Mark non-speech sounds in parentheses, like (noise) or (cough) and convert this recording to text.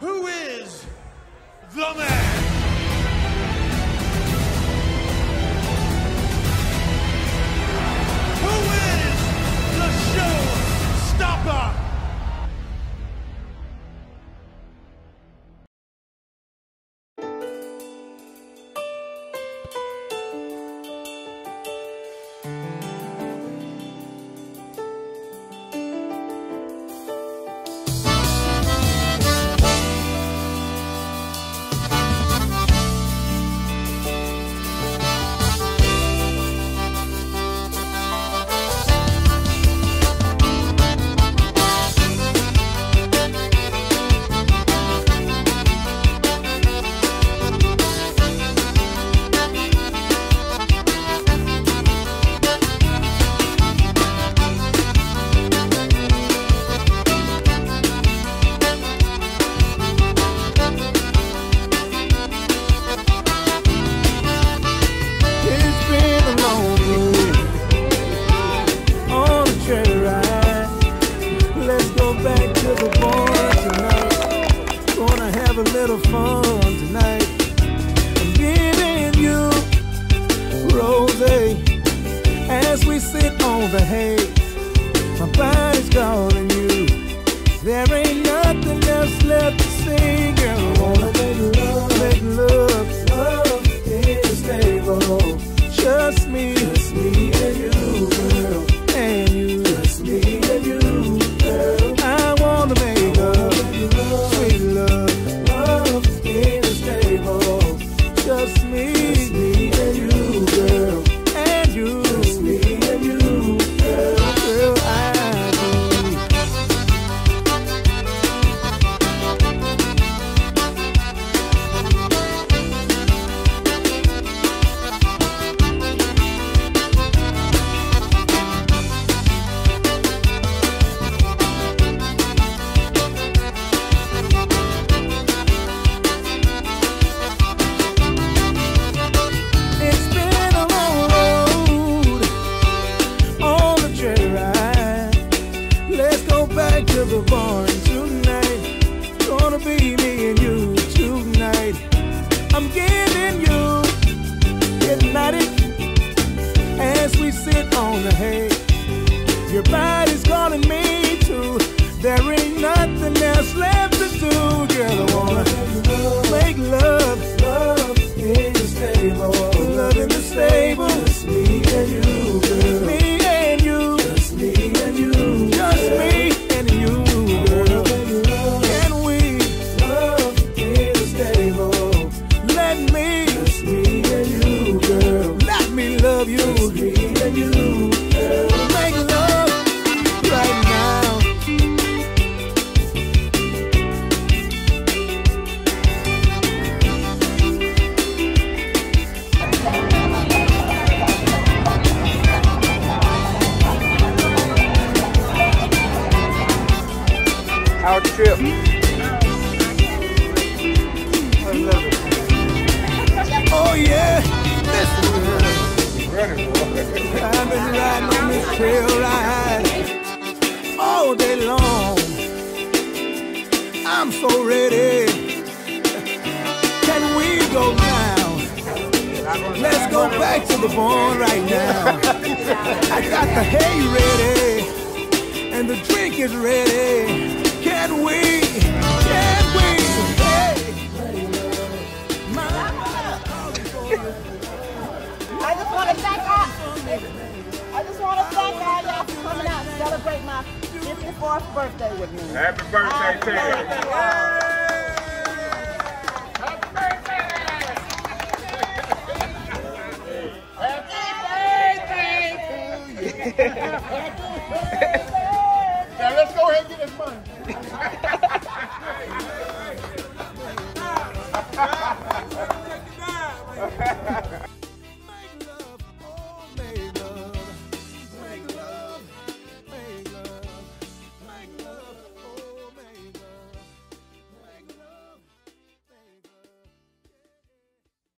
who is the man? Little fun tonight. I'm giving you rose as we sit on the hay. My body's calling you. There ain't nothing else left Just me, just me to the tonight. Gonna be me and you tonight. I'm giving you as we sit on the hay. Your body's Our trip. Oh yeah, listen. I've been riding on this trail ride all day long. I'm so ready. Can we go now? Let's go back to the barn right now. I got the hay ready and the drink is ready. Can we? Can we? Hey. I just want to thank all. I just want to thank all y'all for coming out and celebrate my 54th birthday with me. Happy birthday Peter! Happy birthday! Happy birthday to you. Now (laughs)